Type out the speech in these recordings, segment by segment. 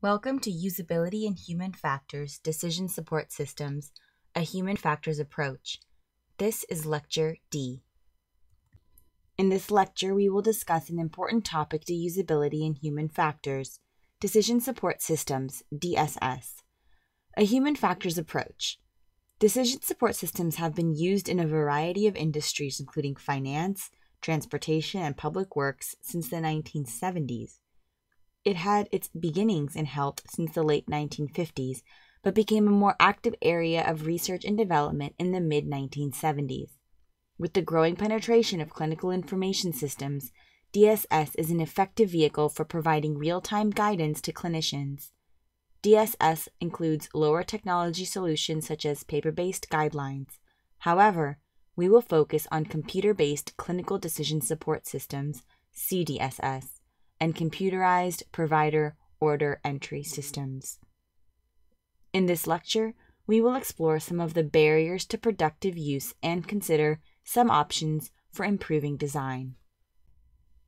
Welcome to Usability and Human Factors Decision Support Systems, a Human Factors Approach. This is Lecture D. In this lecture, we will discuss an important topic to usability and human factors, Decision Support Systems, DSS, a human factors approach. Decision support systems have been used in a variety of industries, including finance, transportation, and public works, since the 1970s. It had its beginnings in health since the late 1950s, but became a more active area of research and development in the mid 1970s. With the growing penetration of clinical information systems, DSS is an effective vehicle for providing real time guidance to clinicians. DSS includes lower technology solutions such as paper based guidelines. However, we will focus on computer based clinical decision support systems, CDSS and computerized provider order entry systems. In this lecture, we will explore some of the barriers to productive use and consider some options for improving design.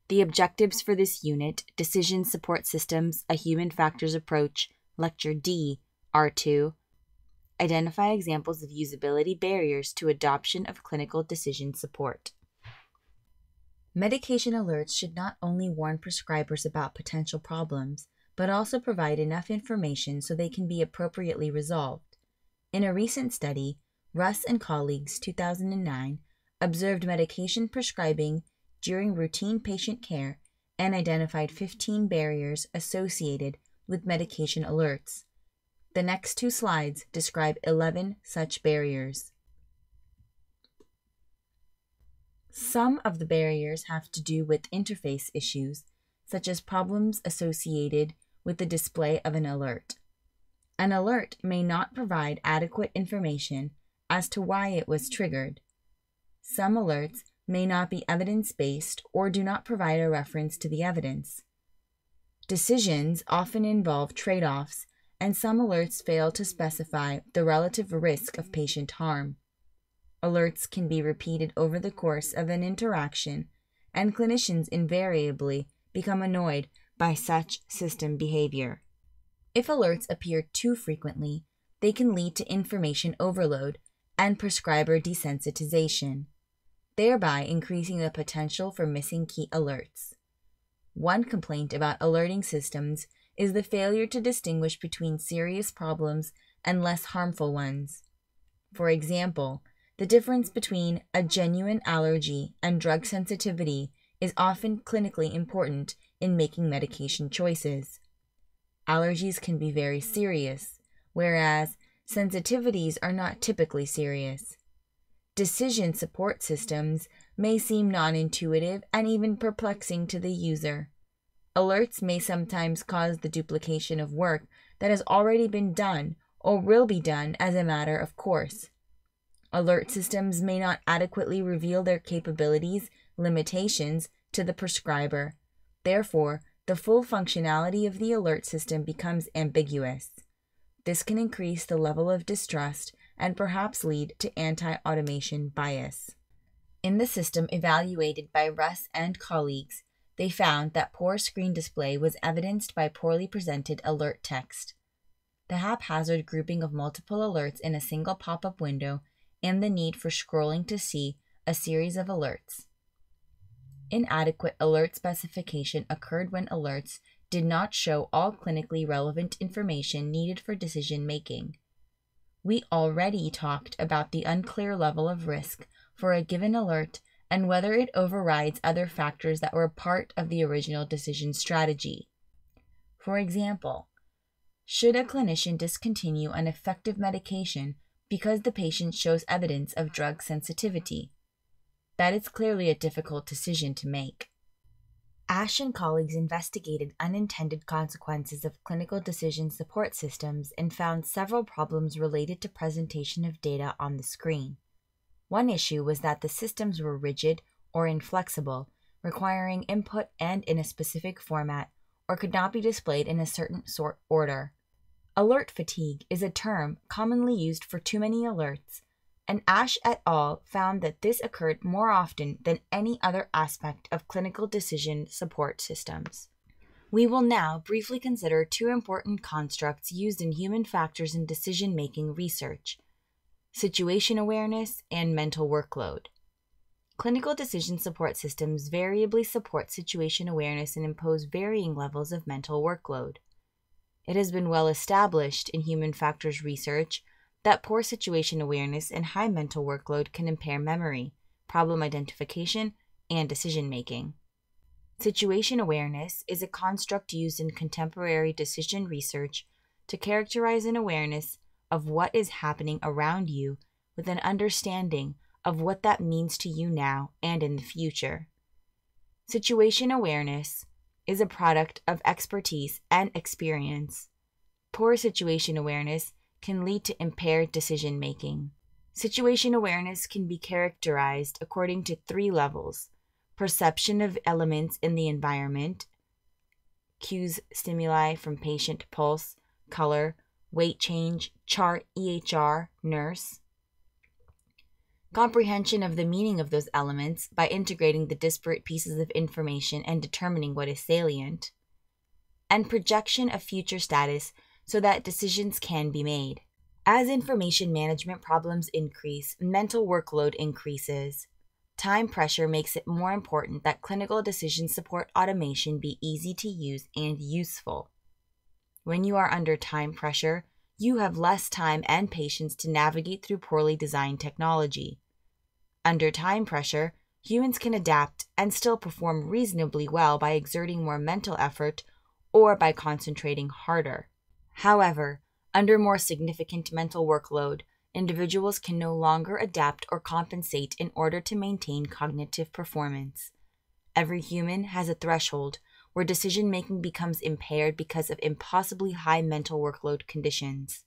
The objectives for this unit, Decision Support Systems, a Human Factors Approach, Lecture D, are to identify examples of usability barriers to adoption of clinical decision support. Medication alerts should not only warn prescribers about potential problems, but also provide enough information so they can be appropriately resolved. In a recent study, Russ and colleagues 2009 observed medication prescribing during routine patient care and identified 15 barriers associated with medication alerts. The next two slides describe 11 such barriers. Some of the barriers have to do with interface issues, such as problems associated with the display of an alert. An alert may not provide adequate information as to why it was triggered. Some alerts may not be evidence based or do not provide a reference to the evidence. Decisions often involve trade offs, and some alerts fail to specify the relative risk of patient harm. Alerts can be repeated over the course of an interaction, and clinicians invariably become annoyed by such system behavior. If alerts appear too frequently, they can lead to information overload and prescriber desensitization, thereby increasing the potential for missing key alerts. One complaint about alerting systems is the failure to distinguish between serious problems and less harmful ones. For example, the difference between a genuine allergy and drug sensitivity is often clinically important in making medication choices. Allergies can be very serious, whereas sensitivities are not typically serious. Decision support systems may seem non intuitive and even perplexing to the user. Alerts may sometimes cause the duplication of work that has already been done or will be done as a matter of course. Alert systems may not adequately reveal their capabilities, limitations to the prescriber. Therefore, the full functionality of the alert system becomes ambiguous. This can increase the level of distrust and perhaps lead to anti automation bias. In the system evaluated by Russ and colleagues, they found that poor screen display was evidenced by poorly presented alert text. The haphazard grouping of multiple alerts in a single pop up window and the need for scrolling to see a series of alerts. Inadequate alert specification occurred when alerts did not show all clinically relevant information needed for decision making. We already talked about the unclear level of risk for a given alert and whether it overrides other factors that were part of the original decision strategy. For example, should a clinician discontinue an effective medication because the patient shows evidence of drug sensitivity. That is clearly a difficult decision to make. Ash and colleagues investigated unintended consequences of clinical decision support systems and found several problems related to presentation of data on the screen. One issue was that the systems were rigid or inflexible, requiring input and in a specific format, or could not be displayed in a certain sort order. Alert fatigue is a term commonly used for too many alerts, and Ash et al. found that this occurred more often than any other aspect of clinical decision support systems. We will now briefly consider two important constructs used in human factors in decision making research situation awareness and mental workload. Clinical decision support systems variably support situation awareness and impose varying levels of mental workload. It has been well established in human factors research that poor situation awareness and high mental workload can impair memory, problem identification, and decision making. Situation awareness is a construct used in contemporary decision research to characterize an awareness of what is happening around you with an understanding of what that means to you now and in the future. Situation awareness is a product of expertise and experience. Poor situation awareness can lead to impaired decision making. Situation awareness can be characterized according to three levels perception of elements in the environment, cues, stimuli from patient pulse, color, weight change, chart, EHR, nurse, comprehension of the meaning of those elements by integrating the disparate pieces of information and determining what is salient, and projection of future status so that decisions can be made. As information management problems increase, mental workload increases. Time pressure makes it more important that clinical decision support automation be easy to use and useful. When you are under time pressure, you have less time and patience to navigate through poorly designed technology. Under time pressure, humans can adapt and still perform reasonably well by exerting more mental effort or by concentrating harder. However, under more significant mental workload, individuals can no longer adapt or compensate in order to maintain cognitive performance. Every human has a threshold where decision making becomes impaired because of impossibly high mental workload conditions.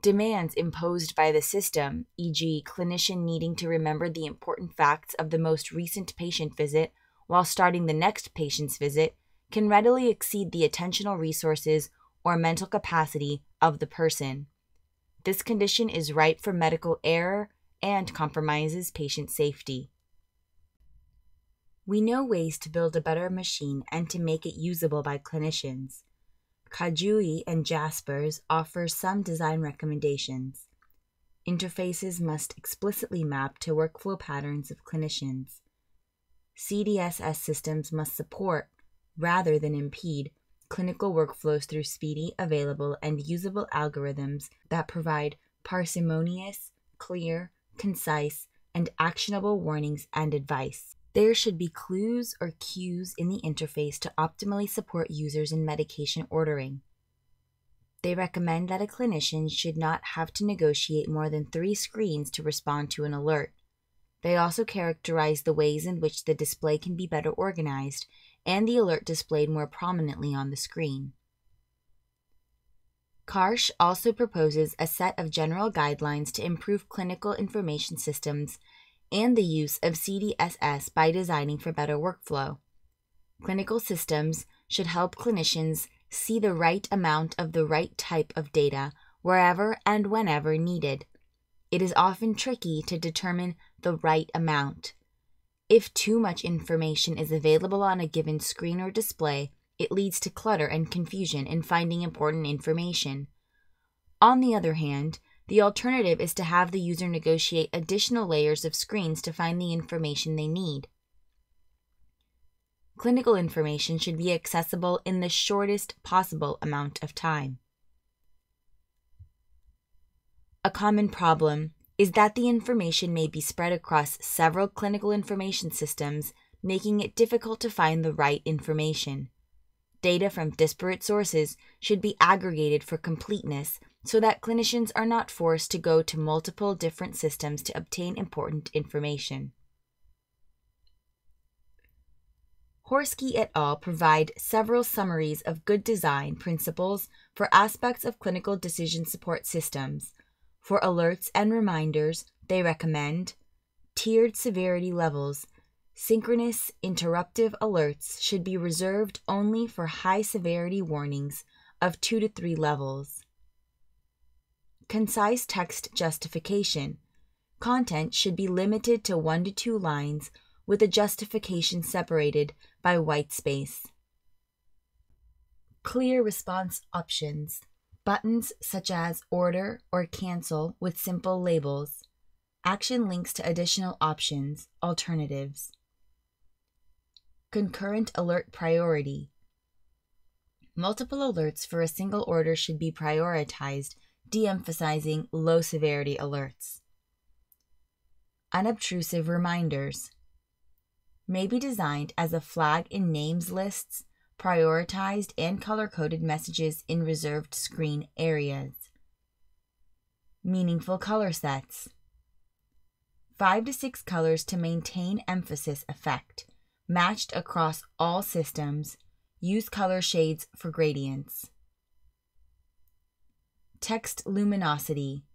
Demands imposed by the system, e.g., clinician needing to remember the important facts of the most recent patient visit while starting the next patient's visit, can readily exceed the attentional resources or mental capacity of the person. This condition is ripe for medical error and compromises patient safety. We know ways to build a better machine and to make it usable by clinicians. Khajouei and Jaspers offer some design recommendations. Interfaces must explicitly map to workflow patterns of clinicians. CDSS systems must support, rather than impede, clinical workflows through speedy, available, and usable algorithms that provide parsimonious, clear, concise, and actionable warnings and advice. There should be clues or cues in the interface to optimally support users in medication ordering. They recommend that a clinician should not have to negotiate more than three screens to respond to an alert. They also characterize the ways in which the display can be better organized and the alert displayed more prominently on the screen. Karsh also proposes a set of general guidelines to improve clinical information systems and the use of CDSS by designing for better workflow. Clinical systems should help clinicians see the right amount of the right type of data wherever and whenever needed. It is often tricky to determine the right amount. If too much information is available on a given screen or display, it leads to clutter and confusion in finding important information. On the other hand, the alternative is to have the user negotiate additional layers of screens to find the information they need. Clinical information should be accessible in the shortest possible amount of time. A common problem is that the information may be spread across several clinical information systems, making it difficult to find the right information. Data from disparate sources should be aggregated for completeness so that clinicians are not forced to go to multiple different systems to obtain important information. Horsky et al. provide several summaries of good design principles for aspects of clinical decision support systems. For alerts and reminders, they recommend tiered severity levels. Synchronous interruptive alerts should be reserved only for high severity warnings of 2 to 3 levels. Concise text justification. Content should be limited to one to two lines with a justification separated by white space. Clear response options. Buttons such as order or cancel with simple labels. Action links to additional options, alternatives. Concurrent alert priority. Multiple alerts for a single order should be prioritized, de emphasizing low severity alerts. Unobtrusive reminders may be designed as a flag in names lists, prioritized and color coded messages in reserved screen areas. Meaningful color sets. Five to six colors to maintain emphasis effect, matched across all systems. Use color shades for gradients. Text luminosity.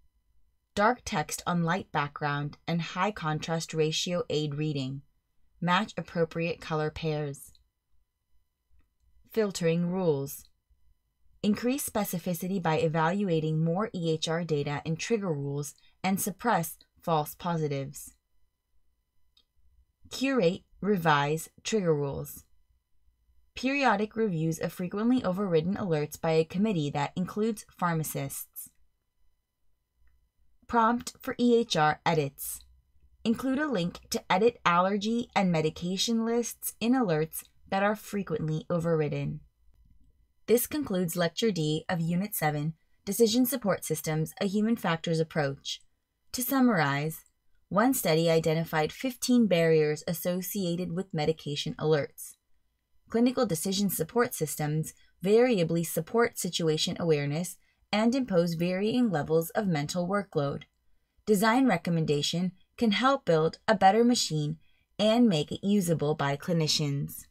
Dark text on light background and high contrast ratio aid reading. Match appropriate color pairs. Filtering rules. Increase specificity by evaluating more EHR data and trigger rules and suppress false positives. Curate, revise trigger rules. Periodic reviews of frequently overridden alerts by a committee that includes pharmacists. Prompt for EHR edits. Include a link to edit allergy and medication lists in alerts that are frequently overridden. This concludes Lecture D of Unit 7 Decision Support Systems A Human Factors Approach. To summarize, one study identified 15 barriers associated with medication alerts. Clinical decision support systems variably support situation awareness and impose varying levels of mental workload. Design recommendation can help build a better machine and make it usable by clinicians.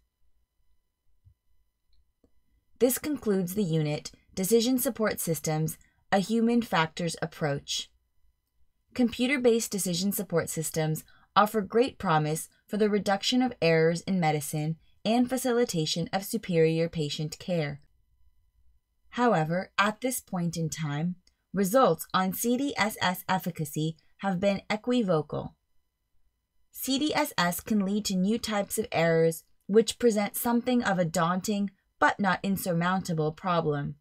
This concludes the unit Decision Support Systems A Human Factors Approach. Computer based decision support systems offer great promise for the reduction of errors in medicine and facilitation of superior patient care. However, at this point in time, results on CDSS efficacy have been equivocal. CDSS can lead to new types of errors which present something of a daunting but not insurmountable problem.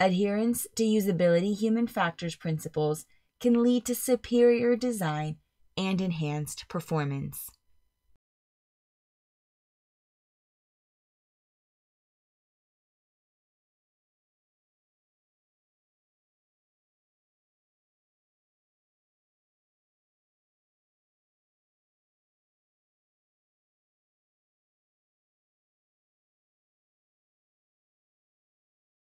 Adherence to usability human factors principles can lead to superior design and enhanced performance.